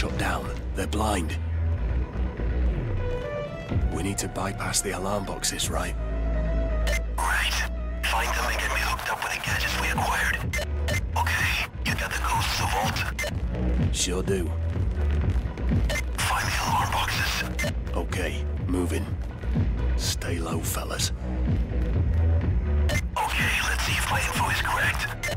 They're blind. We need to bypass the alarm boxes, right? Right. Find them and get me hooked up with the gadgets we acquired. Okay, you got the codes of vault? Sure do. Find the alarm boxes. Okay, moving. Stay low, fellas. Okay, let's see if my info is correct.